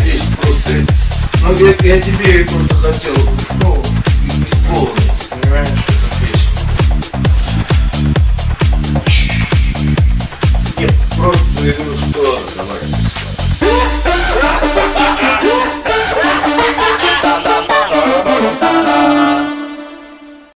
здесь просто. Ну, я, я тебе просто хотел, ну, исполнить, понимаешь, эту песню. Нет, просто я говорю, что... Давай.